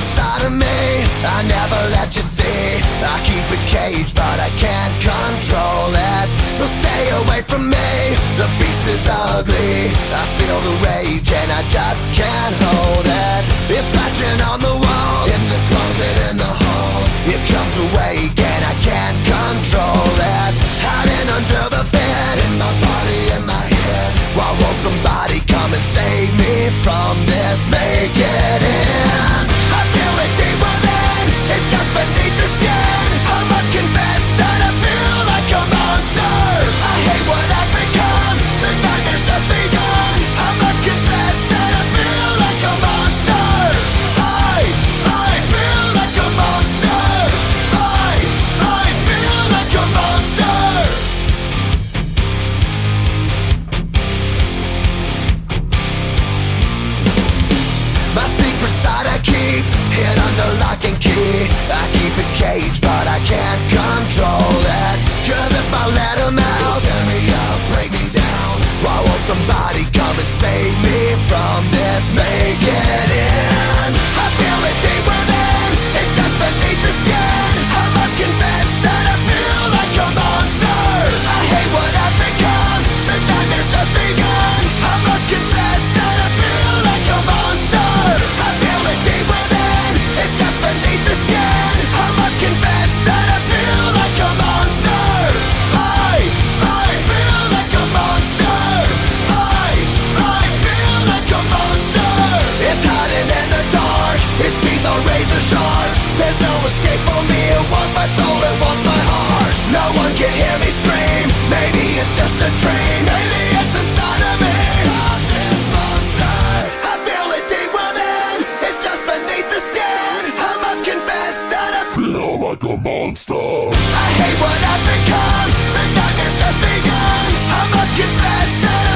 The secret side of me, I never let you see. I keep it caged, but I can't control it. So stay away from me, the beast is ugly. I feel the rage and I just can't hold it. It's scratching on the wall, in the closet, in the hall. It comes awake a monster. It's hiding in the dark. Its teeth are razor sharp. There's no escape for me. It wants my soul. It wants my heart. No one can hear me scream. Maybe it's just a dream. Maybe it's inside of me. This monster. I feel it deep within. It's just beneath the skin. I must confess that I Feel like a monster. I hate what I've become. The nightmare's just begun. I must confess that I